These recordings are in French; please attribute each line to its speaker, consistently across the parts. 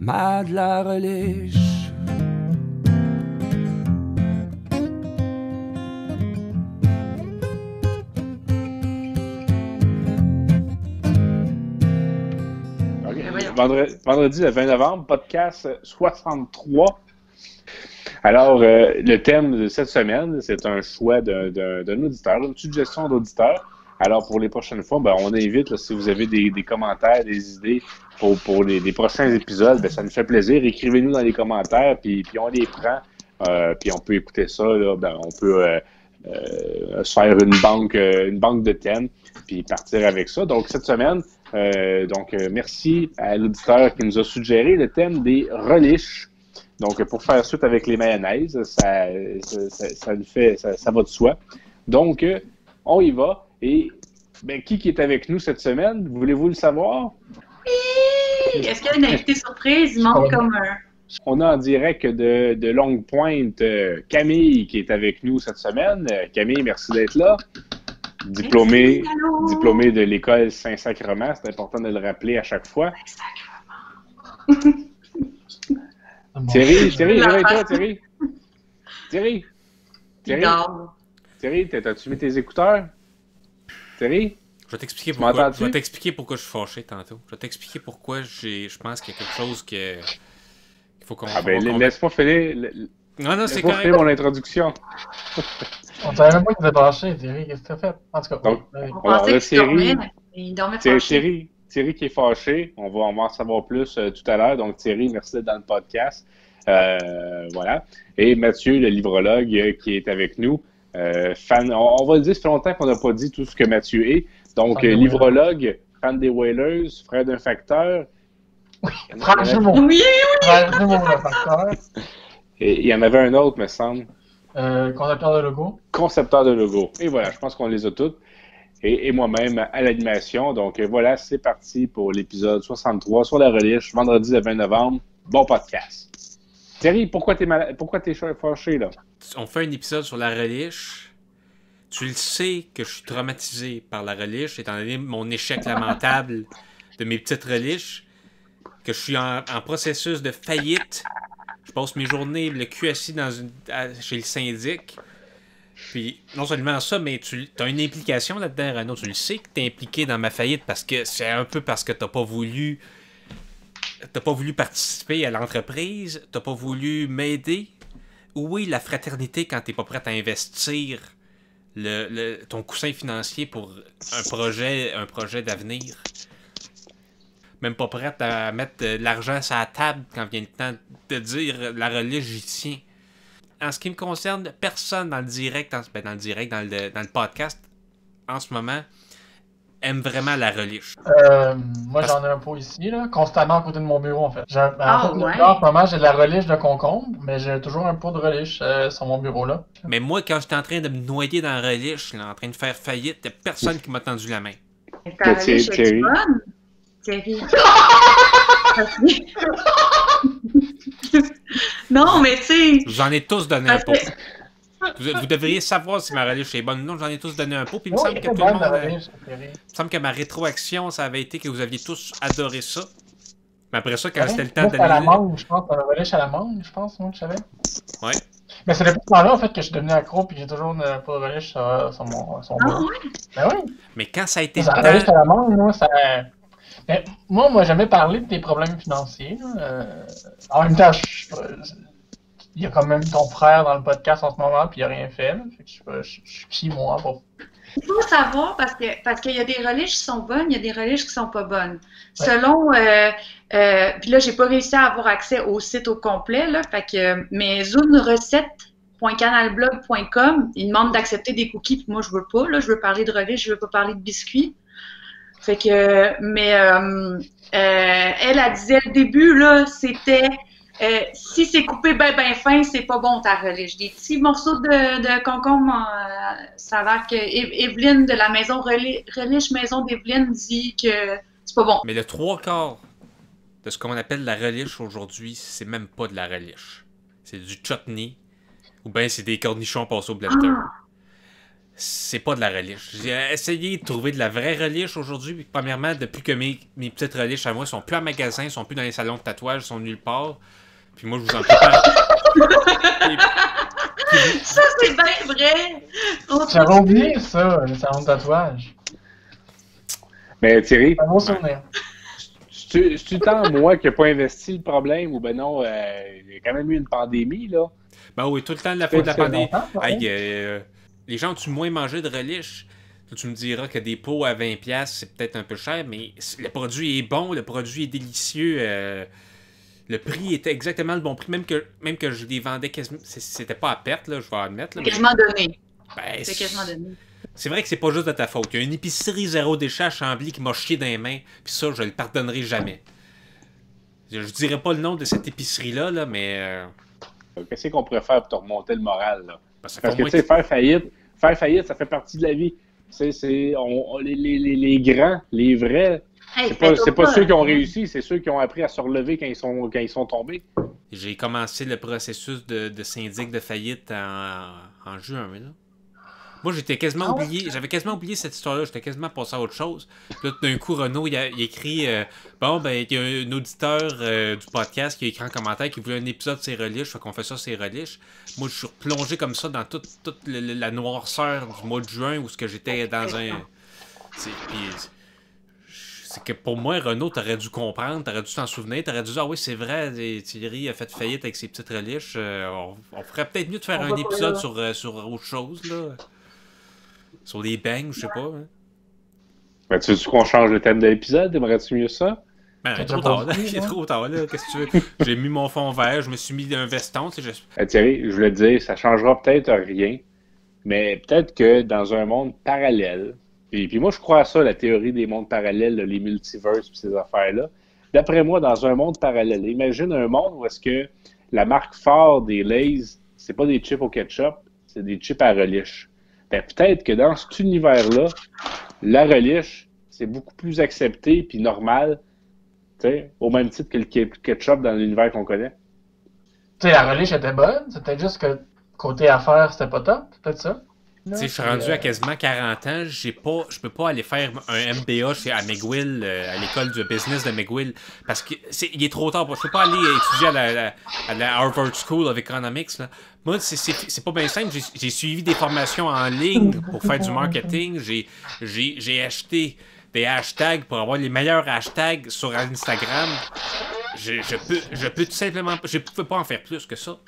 Speaker 1: ma de la reliche.
Speaker 2: Vendredi, le 20 novembre, podcast 63. Alors, euh, le thème de cette semaine, c'est un choix d'un auditeur, une suggestion d'auditeur. Alors, pour les prochaines fois, ben, on invite, là, si vous avez des, des commentaires, des idées pour, pour les, les prochains épisodes, ben, ça nous fait plaisir. Écrivez-nous dans les commentaires, puis, puis on les prend, euh, puis on peut écouter ça. Là, ben, on peut euh, euh, se faire une banque, euh, une banque de thèmes, puis partir avec ça. Donc, cette semaine, euh, donc, euh, merci à l'auditeur qui nous a suggéré le thème des reliches. Donc, pour faire suite avec les mayonnaises, ça, ça, ça, ça nous fait, ça, ça va de soi. Donc, on y va. Et ben, qui, qui est avec nous cette semaine? Voulez-vous le savoir?
Speaker 3: Est-ce qu'il y a une invitée surprise? Il manque
Speaker 4: Oh.
Speaker 3: comme un.
Speaker 2: On a en direct de, de Longue Pointe euh, Camille qui est avec nous cette semaine. Euh, Camille, merci d'être là. Diplômée,
Speaker 3: Merci,
Speaker 2: diplômée de l'école Saint-Sacrement, c'est important de le rappeler à chaque fois.
Speaker 4: Bon.
Speaker 2: Thierry, Thierry, réveille-toi,
Speaker 3: face.
Speaker 2: Thierry. Thierry. Thierry. Thierry, t'as- t'as-tu mis tes écouteurs? Thierry?
Speaker 5: Je vais t'expliquer pourquoi, je vais t'expliquer pourquoi je suis fâché tantôt. Je vais t'expliquer pourquoi j'ai, je pense qu'il y a quelque chose que, qu'il faut qu'on
Speaker 2: Ah ben,
Speaker 5: qu'on-
Speaker 2: laisse-moi finir,
Speaker 5: Non, non, c'est correct.
Speaker 2: finir mon introduction.
Speaker 4: On savait même pas qu'il était branché, Thierry. Qu'est-ce que t'as fait? En tout cas,
Speaker 2: Donc.
Speaker 3: On
Speaker 2: Alors,
Speaker 3: pensait dormait,
Speaker 2: Thierry-
Speaker 3: mais il dormait
Speaker 2: C'est
Speaker 3: fâché.
Speaker 2: Thierry, Thierry qui est fâché. On va, on en savoir plus euh, tout à l'heure. Donc, Thierry, merci d'être dans le podcast. Euh, voilà. Et Mathieu, le livrologue, euh, qui est avec nous. Euh, fan, on, on va le dire, ça fait longtemps qu'on n'a pas dit tout ce que Mathieu est. Donc, euh, livrologue, fan des Whalers, frère d'un facteur.
Speaker 4: Frère jumeau.
Speaker 3: Oui,
Speaker 4: Frère jumeau, le facteur.
Speaker 2: Et il y en avait un autre, me semble.
Speaker 4: Euh, conducteur de logo.
Speaker 2: concepteur de logo. Et voilà, je pense qu'on les a toutes. Et, et moi-même à l'animation. Donc voilà, c'est parti pour l'épisode 63 sur la reliche, vendredi le 20 novembre. Bon podcast. Thierry, pourquoi t'es mal... pourquoi t'es ch- fâché là?
Speaker 5: On fait un épisode sur la reliche. Tu le sais que je suis traumatisé par la reliche, étant donné mon échec lamentable de mes petites reliches, que je suis en, processus de faillite. Je passe mes journées le cul dans une, chez le syndic. Puis, non seulement ça, mais tu as une implication là-dedans, Renaud. Tu le sais que tu es impliqué dans ma faillite parce que c'est un peu parce que tu pas voulu. T'as pas voulu participer à l'entreprise, t'as pas voulu m'aider. Oui, la fraternité quand t'es pas prêt à investir ton coussin financier pour un projet, un projet d'avenir. Même pas prête à mettre de l'argent sur la table quand vient le temps de dire la religion. En ce qui me concerne, personne dans le direct, dans, ben, dans le direct, dans le podcast, en ce moment, aime vraiment la religion.
Speaker 4: Euh, moi, j'en ai un pot ici, là, constamment à côté de mon bureau, en fait. Ben,
Speaker 3: Ah,
Speaker 4: en fait,
Speaker 3: ouais?
Speaker 4: là, en ce moment, j'ai de la reliche de concombre, mais j'ai toujours un pot de reliche euh, sur mon bureau, là.
Speaker 5: Mais moi, quand j'étais en train de me noyer dans la relish, là, en train de faire faillite, a personne qui m'a tendu la main.
Speaker 3: Ta relish est bonne, Thierry? non, mais tu sais.
Speaker 5: J'en ai tous donné un pot. Vous, vous devriez savoir si ma relish est bonne ou non. J'en ai tous donné un pot. Puis il me
Speaker 4: Oui,
Speaker 5: semble que tout
Speaker 4: bon,
Speaker 5: le monde. a-. Il me semble que ma rétroaction, ça avait été que vous aviez tous adoré ça. Mais après ça, quand
Speaker 4: Ouais,
Speaker 5: c'était le temps
Speaker 4: c'est à la mangue, je pense. La à la mangue, je pense, moi, je savais.
Speaker 5: Ouais.
Speaker 4: Mais c'est depuis ce temps-là, en fait, que je suis devenu accro, puis j'ai toujours un pot de reliche sur, sur mon, sur mon
Speaker 3: Ah
Speaker 4: bureau.
Speaker 3: ouais?
Speaker 4: Ben oui.
Speaker 5: Mais quand ça a été le
Speaker 4: La reliche
Speaker 5: temps.
Speaker 4: à la mangue, moi, ça. Mais moi, moi, j'ai jamais parlé de tes problèmes financiers. là. Euh, En même temps, je- je- il y a quand même ton frère dans le podcast en ce moment, puis il a rien fait. Fait que je, je, je suis qui, moi, pour.
Speaker 3: Il faut savoir parce que parce qu'il y a des reliches qui sont bonnes, il y a des reliches qui sont pas bonnes. Selon euh, euh, puis là j'ai pas réussi à avoir accès au site au complet là, fait que mais zonerecette.canalblog.com, il demande d'accepter des cookies, puis moi je veux pas là, je veux parler de reliches, je veux pas parler de biscuits. Fait que mais euh, euh, elle a disait le début là, c'était euh, si c'est coupé ben ben fin, c'est pas bon ta relish. Des petits morceaux de, de concombre, euh, ça a l'air que Eve- Evelyne de la maison Reli- Relish Maison d'Evelyne dit que c'est pas bon.
Speaker 5: Mais le trois quarts de ce qu'on appelle la relish aujourd'hui, c'est même pas de la relish. C'est du chutney. Ou bien c'est des cornichons passés au blender.
Speaker 3: Ah,
Speaker 5: c'est pas de la relish. J'ai essayé de trouver de la vraie relish aujourd'hui. puis Premièrement, depuis que mes, mes petites relish à moi sont plus en magasin, sont plus dans les salons de tatouage, sont nulle part. Puis moi, je vous en prépare. Et-
Speaker 3: Ça, c'est bien vrai!
Speaker 4: J'avais oublié ça, le salon de tatouage.
Speaker 2: Mais Thierry,
Speaker 4: C'est un bon souvenir.
Speaker 2: c'est-tu c'est-tu tant moi qui n'ai pas investi le problème ou ben non, euh, il y a quand même eu une pandémie, là?
Speaker 5: Ben oui, tout le temps de la faute de la pandémie.
Speaker 4: même.
Speaker 5: euh, les gens ont-tu moins mangé de relish? Tu me diras que des pots à 20$, c'est peut-être un peu cher, mais le produit est bon, le produit est délicieux. euh, le prix était exactement le bon prix, même que, même que je les vendais quasiment. C'était pas à perte, là, je vais admettre. là, mais-
Speaker 3: quasiment donné.
Speaker 5: ben,
Speaker 3: C'est quasiment donné.
Speaker 5: c'est vrai que c'est pas juste de ta faute. Il y a une épicerie zéro déchet à Chambly qui m'a chié dans les mains, puis ça, je le pardonnerai jamais. Je, je dirais pas le nom de cette épicerie-là, là, mais. euh,
Speaker 2: Qu'est-ce qu'on pourrait faire pour te remonter le moral, là?
Speaker 5: ben, ça fait
Speaker 2: Parce que, tu sais, faire faillite, faire faillite, ça fait partie de la vie. C'est, les, les, les grands, les vrais,
Speaker 3: Hey,
Speaker 2: c'est pas, c'est pas ceux qui ont
Speaker 3: hein.
Speaker 2: réussi, c'est ceux qui ont appris à se relever quand ils sont, quand ils sont tombés.
Speaker 5: J'ai commencé le processus de, de syndic de faillite en, en juin. Là. Moi, j'étais quasiment
Speaker 4: Ah
Speaker 5: oublié. J'avais quasiment oublié cette histoire-là. J'étais quasiment passé à autre chose. Puis là, d'un coup, Renaud, il a, il écrit euh, Bon, ben, il y a un auditeur euh, du podcast qui a écrit en commentaire qui voulait un épisode de ses relish. Fait qu'on fait ça, ses relish. Moi, je suis replongé comme ça dans toute, toute le- le- la noirceur du mois de juin où ce que j'étais dans un. c'est- puis, c'est que pour moi, Renaud, t'aurais dû comprendre, t'aurais dû t'en souvenir, t'aurais dû dire Ah oui, c'est vrai, Thierry a fait faillite avec ses petites reliches. euh, on, on ferait peut-être mieux de faire
Speaker 3: On
Speaker 5: un épisode
Speaker 3: là.
Speaker 5: sur, euh, sur autre chose, là. Sur les bangs, je sais pas. hein.
Speaker 2: Ben, tu veux qu'on change le thème de l'épisode? Aimerais-tu mieux ça?
Speaker 5: Ben, trop
Speaker 4: pas
Speaker 5: tard, là.
Speaker 4: oublié,
Speaker 5: Il est trop tard, là. Qu'est-ce que tu veux? J'ai mis mon fond vert, je me suis mis un veston, tu sais, je-
Speaker 2: Euh, Thierry, je voulais te dire, ça changera peut-être rien, mais peut-être que dans un monde parallèle, et puis moi je crois à ça, la théorie des mondes parallèles, les multiverses, puis ces affaires-là. D'après moi, dans un monde parallèle, imagine un monde où est-ce que la marque phare des Lays, c'est pas des chips au ketchup, c'est des chips à relish. Ben, peut-être que dans cet univers-là, la relish, c'est beaucoup plus accepté puis normal, au même titre que le ke- ketchup dans l'univers qu'on connaît.
Speaker 4: Tu sais, la relish était bonne, c'était juste que côté affaires, c'était pas top, peut-être ça.
Speaker 5: Tu sais, je suis rendu à quasiment 40 ans, j'ai pas, je peux pas aller faire un MBA chez, à McGill, euh, à l'école de business de McGill, parce que c'est, il est trop tard. Je peux pas aller étudier à la, la- à la Harvard School of Economics. Là. Moi, c'est, c'est, c'est pas bien simple. J'ai, j'ai suivi des formations en ligne pour faire du marketing. J'ai, j'ai, j'ai acheté des hashtags pour avoir les meilleurs hashtags sur Instagram. Je, je peux, je peux tout simplement, je peux pas en faire plus que ça.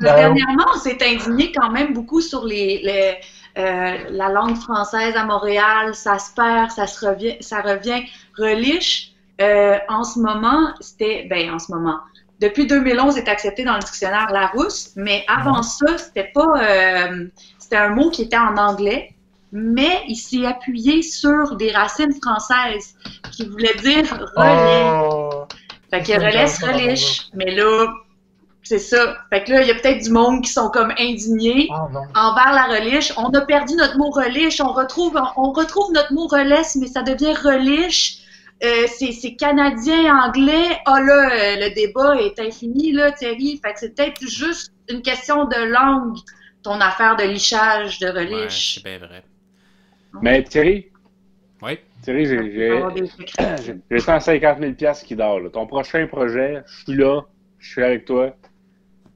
Speaker 3: Là,
Speaker 4: Ben,
Speaker 3: dernièrement, on s'est indigné quand même beaucoup sur les, les, euh, la langue française à Montréal. Ça se perd, ça se revient, ça revient. Relish, euh, en ce moment, c'était, ben, en ce moment. Depuis 2011, est accepté dans le dictionnaire Larousse, mais avant ça, c'était pas, euh, c'était un mot qui était en anglais, mais il s'est appuyé sur des racines françaises qui voulaient dire relais.
Speaker 4: Oh!
Speaker 3: Fait que relais, relish. Mais là, c'est ça. Fait que là, il y a peut-être du monde qui sont comme indignés
Speaker 4: Oh non.
Speaker 3: envers la relish. On a perdu notre mot relish. On retrouve, on retrouve notre mot relais, mais ça devient relish. Euh, c'est canadien, anglais. Ah là, euh, le débat est infini, là, Thierry. Fait que c'est peut-être juste une question de langue, ton affaire de lichage de
Speaker 5: Ouais,
Speaker 3: relish.
Speaker 5: c'est bien vrai.
Speaker 2: Mais Thierry,
Speaker 5: Oui.
Speaker 2: Thierry, j'ai- j'ai
Speaker 3: Avoir des secrets.
Speaker 2: j'ai- j'ai 150 000 piastres qui dort. là. Ton prochain projet, je suis là, je suis avec toi.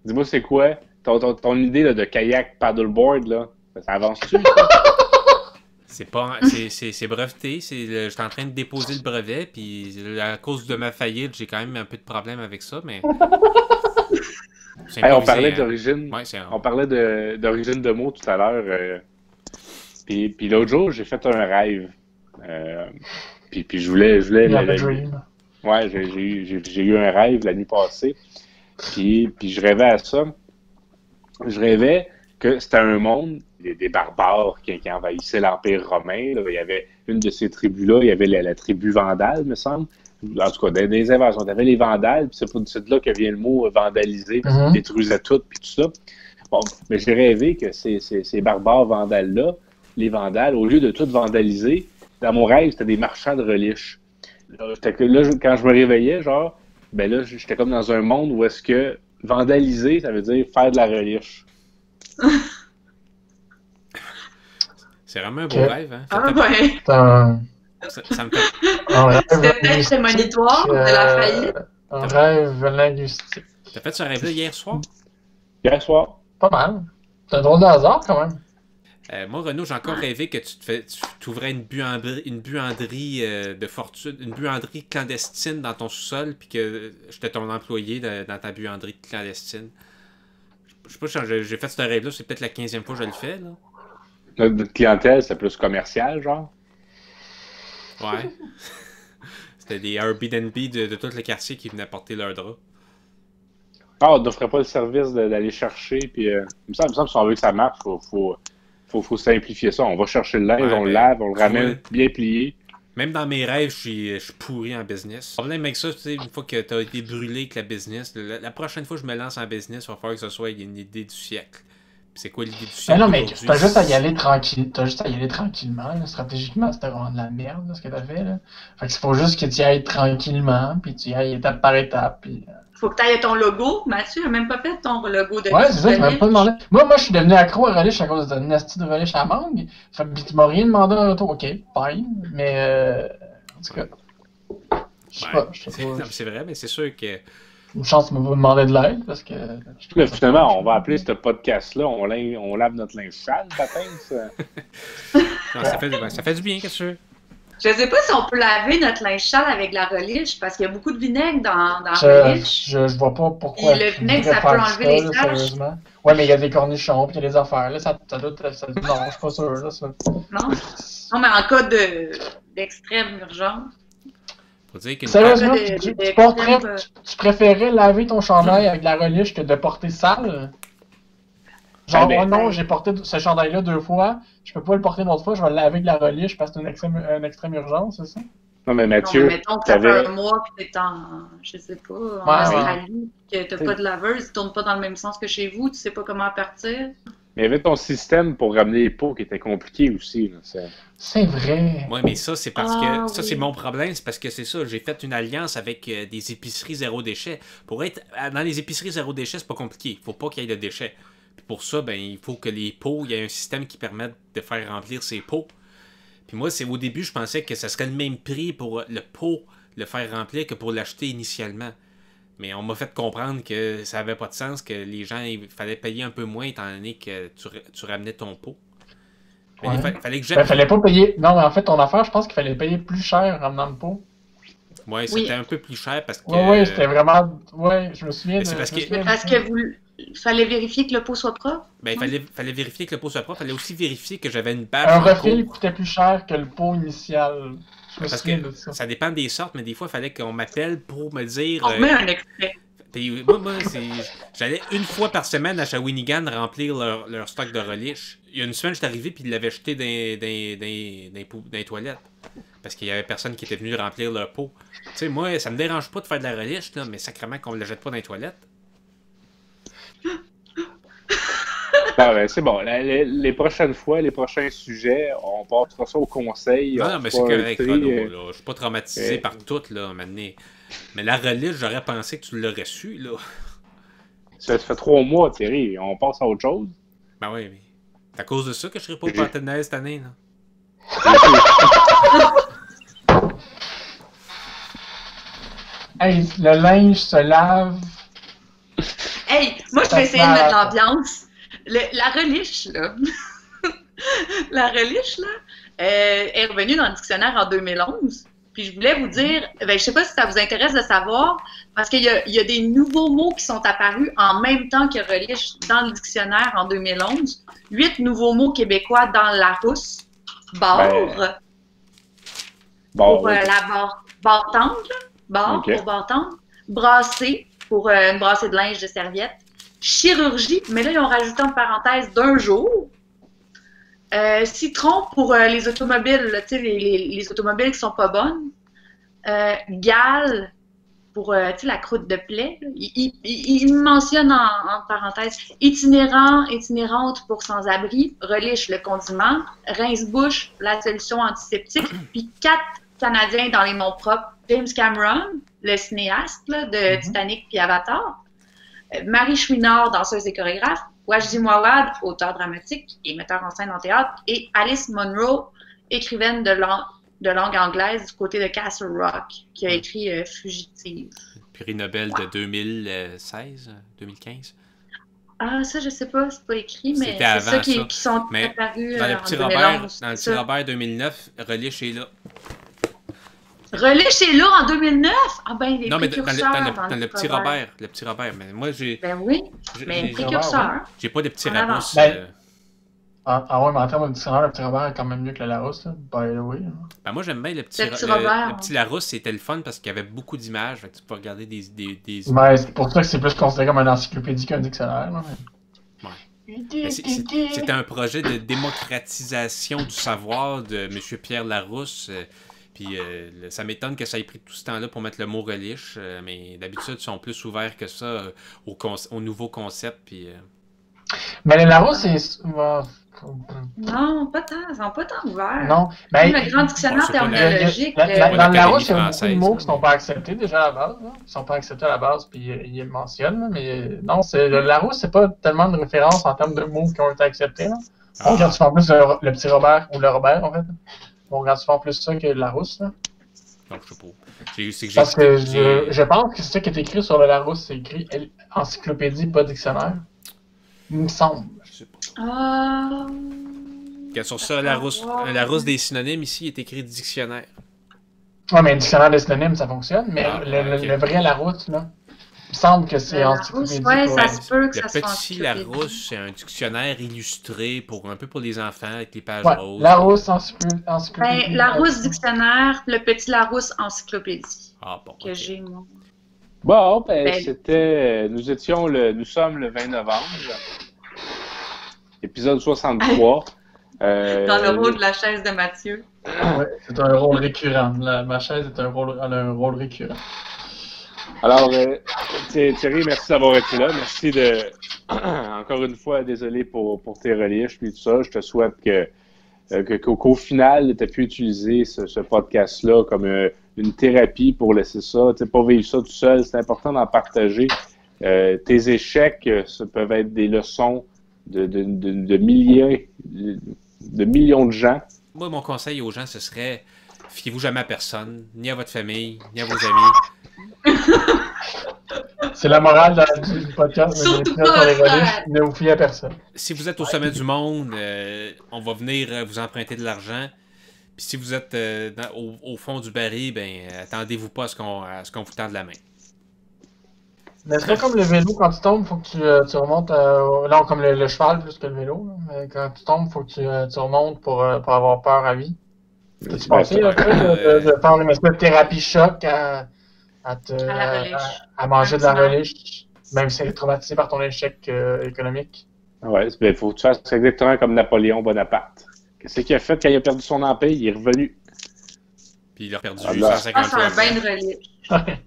Speaker 2: Dis-moi, c'est quoi? Ton, ton, ton idée là, de kayak paddleboard, là, ça avance-tu?
Speaker 5: C'est pas, c'est, c'est, c'est breveté. C'est, le- j'étais en train de déposer le brevet, puis à cause de ma faillite, j'ai quand même un peu de problème avec ça, mais.
Speaker 2: Hey, on parlait
Speaker 5: hein.
Speaker 2: d'origine.
Speaker 5: Ouais,
Speaker 2: On parlait de- d'origine de, mots tout à l'heure. euh, puis puis l'autre jour, j'ai fait un rêve. Euh, puis, puis je voulais. Je voulais
Speaker 4: You have
Speaker 2: le-
Speaker 4: a
Speaker 2: le-
Speaker 4: dream.
Speaker 2: Ouais, j'ai eu un rêve la nuit passée. Puis, puis je rêvais à ça. Je rêvais que c'était un monde, des, des barbares qui, qui envahissaient l'Empire romain. là. Il y avait une de ces tribus-là, il y avait la, la tribu vandale, me semble. En tout cas, des, des invasions. Il y avait les vandales, puis c'est pour- de là que vient le mot euh, vandaliser, qu'ils
Speaker 4: Mhm.
Speaker 2: détruisaient tout, puis tout ça. Bon, mais j'ai rêvé que ces, ces, ces barbares vandales-là, les vandales, au lieu de tout vandaliser, dans mon rêve, c'était des marchands de relish. Là, là, quand je me réveillais, genre, ben là, j'étais comme dans un monde où est-ce que vandaliser, ça veut dire faire de la relish.
Speaker 5: C'est vraiment un beau rêve, hein? Ça,
Speaker 3: Ah ouais.
Speaker 4: C'est un,
Speaker 5: ça- ça me fait-
Speaker 4: un rêve linguistique,
Speaker 3: prémonitoire de la
Speaker 4: euh,
Speaker 3: faillite.
Speaker 4: Un rêve linguistique.
Speaker 5: T'as fait ce rêve-là hier soir?
Speaker 2: Hier soir.
Speaker 4: Pas mal. C'est un drôle de hasard quand même.
Speaker 5: Euh, moi, Renaud, j'ai encore rêvé que tu te fais, tu t'ouvrais une buanderie, une buanderie euh, de fortune, une buanderie clandestine dans ton sous-sol, puis que j'étais ton employé de- dans ta buanderie clandestine. Je sais pas, j'ai j'ai fait ce rêve-là, c'est peut-être la 15e fois que je le fais, là.
Speaker 2: Notre, clientèle, c'est plus commercial, genre?
Speaker 5: Ouais. C'était des Airbnb de, de tout le quartier qui venaient porter leurs draps.
Speaker 2: Ah, on n'offrait pas le service d'aller chercher, puis euh, il me semble, il me semble si on veut que ça marche, faut, faut, faut, faut simplifier ça. On va chercher le linge,
Speaker 5: Ouais,
Speaker 2: on le
Speaker 5: ben,
Speaker 2: lave, on le ramène
Speaker 5: ouais.
Speaker 2: bien plié.
Speaker 5: Même dans mes rêves, je suis, je suis pourri en business. Le problème avec ça, tu sais, une fois que tu as été brûlé avec la business, la, la prochaine fois que je me lance en business, il va falloir que ce soit une idée du siècle. C'est quoi l'idée du
Speaker 4: Mais
Speaker 5: siècle?
Speaker 4: non, mais t'as juste à y aller tranquille. T'as juste à y aller tranquillement. là. Stratégiquement, c'était vraiment de la merde, là, ce que t'as fait. Là. Fait qu'il faut juste que tu y ailles tranquillement, puis tu y ailles étape par étape. Puis... euh,
Speaker 3: Faut que tu ailles ton logo. Mathieu a même pas fait ton logo de
Speaker 4: Ouais, c'est ça, pas demandé. Moi, moi, je suis devenu accro à Relish à cause de nasty de Relish à mangue. Fait que tu m'as rien demandé en retour. Ok, fine. Mais, euh, en tout cas. Je sais
Speaker 5: Ouais.
Speaker 4: pas.
Speaker 5: C'est vrai, mais c'est sûr que.
Speaker 4: Une chance de me demander de l'aide parce que.
Speaker 2: Là, finalement, on va appeler ce podcast-là, on, lave- on lave notre linge sale, patin, ça.
Speaker 5: non, ça, fait, ça fait du bien, qu'est-ce que
Speaker 3: Je sais pas si on peut laver notre linge sale avec la relish parce qu'il y a beaucoup de vinaigre dans, dans
Speaker 4: Je,
Speaker 3: relish.
Speaker 4: je, je vois pas pourquoi.
Speaker 3: Le vinaigre, ça peut enlever les taches.
Speaker 4: Sérieusement. Ouais, mais il y a des cornichons, puis il y a des affaires. Là, ça, ça doit. Ça, non, je suis pas sûr. Là, ça.
Speaker 3: Non? Non, mais en cas de d'extrême urgence.
Speaker 5: Faut dire qu'une
Speaker 4: Sérieusement,
Speaker 3: de-
Speaker 4: tu,
Speaker 3: de-
Speaker 4: tu porterais-
Speaker 3: de-
Speaker 4: tu- tu préférais laver ton chandail avec de la relish que de porter sale? Genre,
Speaker 2: Ah ben-
Speaker 4: oh non, j'ai porté ce chandail-là deux fois, je peux pas le porter une autre fois, je vais le laver de la relish parce que c'est une extrême, une extrême urgence, c'est ça?
Speaker 2: Non, mais
Speaker 3: Non, mais
Speaker 2: Mathieu,
Speaker 3: mettons que ça fait un mois que t'es en, je sais pas, en
Speaker 4: Ouais,
Speaker 3: Australie, que t'as pas de laveuse, ils tournent pas dans le même sens que chez vous, tu sais pas comment partir.
Speaker 2: mais il y avait ton système pour ramener les pots qui était compliqué aussi. Là, c'est-
Speaker 4: vrai.
Speaker 5: Ouais, mais ça, c'est parce
Speaker 3: Ah,
Speaker 5: que. Ça,
Speaker 3: oui.
Speaker 5: c'est mon problème. C'est parce que c'est ça. J'ai fait une alliance avec euh, des épiceries zéro déchet. Pour être. euh, Dans les épiceries zéro déchet, c'est pas compliqué. Faut pas qu'il y ait de déchets. Puis pour ça, ben, il faut que les pots, il y ait un système qui permette de faire remplir ces pots. Puis moi, c'est au début, je pensais que ça serait le même prix pour le pot, le faire remplir, que pour l'acheter initialement. Mais on m'a fait comprendre que ça avait pas de sens, que les gens, il fallait payer un peu moins étant donné que tu, tu ramenais ton pot.
Speaker 4: Ouais.
Speaker 5: il fa- fallait que
Speaker 4: Ben, fallait pas payer. Non, mais en fait, ton affaire, je pense qu'il fallait payer plus cher en ramenant le pot.
Speaker 5: Ouais,
Speaker 3: Oui.
Speaker 5: c'était un peu plus cher parce que.
Speaker 4: Ouais, ouais, c'était vraiment. Ouais, je me souviens.
Speaker 5: Mais
Speaker 4: de-
Speaker 5: c'est parce que-
Speaker 3: parce que vous, il fallait vérifier que le pot soit propre?
Speaker 5: Ben, il fallait, fallait vérifier que le pot soit propre. Il fallait aussi vérifier que j'avais une badge.
Speaker 4: Un refil coûtait plus cher que le pot initial. Je
Speaker 5: Parce que
Speaker 4: ça.
Speaker 5: ça dépend des sortes, mais des fois, il fallait qu'on m'appelle pour me dire.
Speaker 3: On
Speaker 5: euh,
Speaker 3: met un extrait.
Speaker 5: puis moi, moi, c'est- j'allais une fois par semaine à Shawinigan remplir leur, leur stock de relish. Il y a une semaine, j'étais arrivé puis ils l'avaient jeté dans, dans, dans, dans, les toilettes. Parce qu'il y avait personne qui était venu remplir leur pot. Tu sais, moi, ça me dérange pas de faire de la relish, là, mais sacrément qu'on ne la jette pas dans les toilettes.
Speaker 2: Ah, ben, c'est bon. La- les, les prochaines fois, les prochains sujets, on passera ça au conseil.
Speaker 5: Non,
Speaker 2: on
Speaker 5: non, mais c'est correct,
Speaker 2: euh,
Speaker 5: là. Je suis pas traumatisé
Speaker 2: euh,
Speaker 5: par tout, là, maintenant. Mais la relish, j'aurais pensé que tu l'aurais su, là.
Speaker 2: Ça fait trois mois, Thierry. On passe à autre chose.
Speaker 5: Ben oui, mais. C'est à cause de ça que je serai pas au neige cette année, là.
Speaker 4: Hey, le linge se lave.
Speaker 3: Hey, moi, je vais essayer de mettre l'ambiance. Le- La relish, là. la relish, là, euh, est revenue dans le dictionnaire en 2011. Puis je voulais vous dire, ben, je sais pas si ça vous intéresse de savoir, parce qu'il y y a des nouveaux mots qui sont apparus en même temps que relish dans le dictionnaire en 2011. Huit nouveaux mots québécois dans la rousse. Bar,
Speaker 2: Ben, Bon,
Speaker 3: pour euh, la barre, barre tendre. Barre
Speaker 2: Ok.
Speaker 3: pour barre tendre. Brasser pour euh, une brassée de linge de serviette. Chirurgie, mais là, ils ont rajouté en parenthèse d'un jour. Euh, citron pour euh, les automobiles, là, les, les, les automobiles qui sont pas bonnes. Euh, gale pour euh, la croûte de plaie. là. Il, il- il- il mentionne en, en parenthèse itinérant, itinérante pour sans-abri, relish le condiment, rince-bouche la solution antiseptique, puis quatre Canadiens dans les noms propres. James Cameron, le cinéaste là, de
Speaker 4: Mhm.
Speaker 3: Titanic puis Avatar. Euh, Marie Chouinard, danseuse et chorégraphe. Wajdi Mouawad, auteur dramatique et metteur en scène en théâtre, et Alice Munro, écrivaine de, lang- de langue anglaise du côté de Castle Rock, qui a écrit euh, Fugitive.
Speaker 5: Prix Nobel de 2016, 2015.
Speaker 3: Ah, ça, je sais pas, c'est pas écrit, mais c'est ça qui,
Speaker 5: ça.
Speaker 3: qui sont
Speaker 5: Mais
Speaker 3: apparus
Speaker 5: Dans
Speaker 3: euh,
Speaker 5: le
Speaker 3: en
Speaker 5: petit
Speaker 3: 2011,
Speaker 5: Robert, dans le
Speaker 3: c'est
Speaker 5: petit
Speaker 3: ça.
Speaker 5: Robert 2009, Relish est là.
Speaker 3: Relais chez là en 2009? Ah ben, les
Speaker 5: Non, mais dans le, dans le- dans le petit
Speaker 3: Robert.
Speaker 5: Le petit Robert. Mais moi, j'ai
Speaker 3: Ben oui,
Speaker 5: j'ai-
Speaker 3: mais précurseur.
Speaker 5: j'ai pas de
Speaker 3: En avant.
Speaker 5: rabous.
Speaker 4: Ben,
Speaker 5: euh,
Speaker 4: Ah, ah ouais, mais en termes de dictionnaire, le petit Robert est quand même mieux que le Larousse, là. By the way.
Speaker 5: Ben moi j'aime bien le petit,
Speaker 3: Le petit
Speaker 5: le-
Speaker 3: Robert,
Speaker 5: le petit Larousse, c'était le fun parce qu'il y avait beaucoup d'images, fait que tu peux regarder des, des, des...
Speaker 4: Mais c'est pour ça que c'est plus considéré comme une encyclopédie qu'un dictionnaire. là,
Speaker 5: c'est- C'était un projet de démocratisation du savoir de M. Pierre Larousse. Puis euh, ça m'étonne que ça ait pris tout ce temps-là pour mettre le mot relish, euh, mais d'habitude ils sont plus ouverts que ça euh, au, conce- au nouveau concept. Puis, euh,
Speaker 4: Mais les Larousse, c'est.
Speaker 3: Non, pas tant, ils sont pas tant ouverts.
Speaker 4: Non,
Speaker 3: Même
Speaker 4: mais.
Speaker 3: le grand dictionnaire
Speaker 5: Bon, la-
Speaker 3: terminologique.
Speaker 4: La- la-
Speaker 5: Pas
Speaker 4: dans le Larousse, il y a beaucoup de mots qui sont
Speaker 5: mais-
Speaker 4: pas acceptés déjà à la base. Là. Ils sont pas acceptés à la base, puis euh, il le mentionne. là, Mais non, c'est, le Larousse, c'est pas tellement de référence en termes de mots qui ont été acceptés. Là. On
Speaker 5: Ah.
Speaker 4: regarde souvent plus le, le petit Robert ou le Robert, en fait. On regarde souvent plus ça que Larousse. Là.
Speaker 5: donc je sais pas. C'est que j'ai-
Speaker 4: Parce que je, je pense que c'est ça qui est écrit sur le Larousse, c'est écrit L- encyclopédie, pas dictionnaire. Il me semble.
Speaker 5: je sais pas.
Speaker 3: Ah.
Speaker 5: Que Sur ça, Larousse, Larousse des synonymes ici est écrit dictionnaire.
Speaker 4: Ouais, mais un dictionnaire de synonymes, ça fonctionne. Mais
Speaker 5: Ah,
Speaker 4: le, le vrai Larousse, là, il me semble que c'est encyclopédie.
Speaker 3: Ça se peut que
Speaker 5: Le
Speaker 3: ça soit
Speaker 5: petit. Larousse, c'est un dictionnaire illustré pour un peu pour les enfants avec les pages
Speaker 4: Ouais,
Speaker 5: roses.
Speaker 4: Larousse encycl- encyclopédie.
Speaker 3: Ben, Larousse dictionnaire, le petit Larousse encyclopédie
Speaker 5: Ah bon.
Speaker 3: que j'ai, moi.
Speaker 2: Bon, ben,
Speaker 3: Ben-
Speaker 2: c'était. Nous étions le. Nous sommes le 20 novembre. Épisode 63. Euh,
Speaker 3: Dans le rôle de la chaise de Mathieu.
Speaker 4: Ouais, c'est un rôle récurrent. La- ma chaise est un rôle, elle a un rôle récurrent.
Speaker 2: Alors, euh, Thi- Thierry, merci d'avoir été là. Merci de. Encore une fois, désolé pour, pour tes reliches puis tout ça. Je te souhaite que, euh, qu'au, final, tu aies pu utiliser ce, podcast-là comme euh, une thérapie pour laisser ça. Tu pas vivre ça tout seul. C'est important d'en partager. Tes échecs, ça peuvent être des leçons de, de, de, de milliers, de millions de gens.
Speaker 5: Moi, mon conseil aux gens, ce serait fiez-vous jamais à personne, ni à votre famille, ni à vos amis.
Speaker 4: C'est la morale de- du podcast de
Speaker 3: Surtout
Speaker 4: les
Speaker 3: pas.
Speaker 4: Ne vous fiez à personne.
Speaker 5: Si vous êtes au sommet du monde, euh, on va venir euh, vous emprunter de l'argent. Puis si vous êtes euh, dans- au, au fond du baril, ben attendez-vous pas à ce qu'on vous tende la main.
Speaker 4: Mais c'est pas comme le vélo, quand tu tombes, faut que tu, euh, tu remontes. euh, non, comme le, le cheval plus que le vélo. là. Mais quand tu tombes, faut que tu, euh, tu remontes pour, pour avoir peur à vie. T'as-tu
Speaker 2: Ben,
Speaker 4: pensé toi, de, de, de faire une espèce de thérapie choc à, à, te,
Speaker 3: la
Speaker 4: à,
Speaker 3: relish.
Speaker 4: à- à manger de la relish, même si elle est traumatisée par ton échec euh, économique?
Speaker 2: Ouais, il faut que tu fasses exactement comme Napoléon Bonaparte. Qu'est-ce qu'il a fait quand il a perdu son empire? Il est revenu.
Speaker 5: Puis il a perdu
Speaker 2: Ah, là.
Speaker 3: Ah,
Speaker 5: 150
Speaker 3: c'est un bain de relish.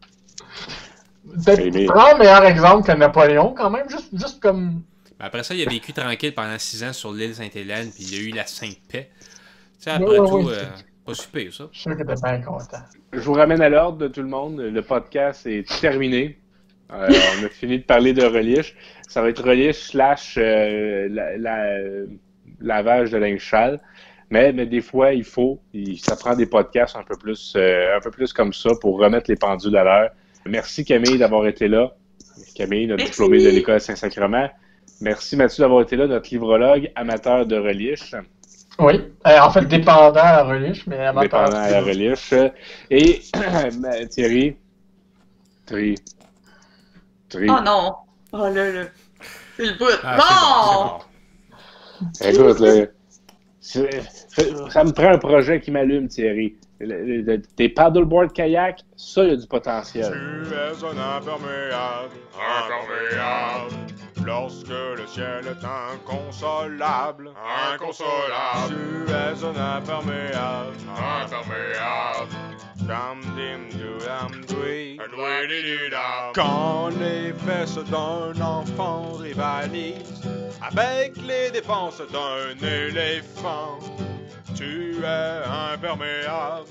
Speaker 4: Peut-être meilleur exemple que Napoléon, quand même, juste, juste comme.
Speaker 5: Ben, après ça, il a vécu tranquille pendant 6 ans sur l'île Sainte-Hélène, puis il a eu la Sainte Paix. Tu sais, après
Speaker 4: Ouais, ouais,
Speaker 5: tout,
Speaker 4: ouais,
Speaker 5: euh, pas super ça.
Speaker 4: Je suis sûr que t'es bien content.
Speaker 2: Je vous ramène à l'ordre de tout le monde. Le podcast est terminé. Euh, on a fini de parler de relish. Ça va être relish slash euh, la, la- lavage de linge sale. Mais, mais des fois, il faut, il- ça prend des podcasts un peu plus, euh, un peu plus comme ça pour remettre les pendules à l'heure. Merci Camille d'avoir été là. Camille, notre
Speaker 3: Merci.
Speaker 2: diplômée de l'école Saint-Sacrement. Merci Mathieu d'avoir été là, notre livrologue amateur de relish.
Speaker 4: Oui. Euh, en fait, dépendant à la relish, mais amateur.
Speaker 2: dépendant à la relish. Et ben, Thierry, Thierry, Thierry,
Speaker 3: Oh non! Oh là là! C'est le bout!
Speaker 5: Ah,
Speaker 3: non!
Speaker 5: c'est bon,
Speaker 2: écoute, là, ça me prend un projet qui m'allume, Thierry. Le- le- Tes paddleboard kayak, ça, il y a du potentiel.
Speaker 6: Tu es un imperméable, imperméable. Lorsque le ciel est inconsolable, inconsolable. Tu es un imperméable, imperméable. Dam dim du dam dui, dui di di dam. Quand les fesses d'un enfant rivalisent avec les dépenses d'un éléphant, tu es imperméable.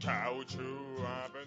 Speaker 6: Caoutchouc imperméable.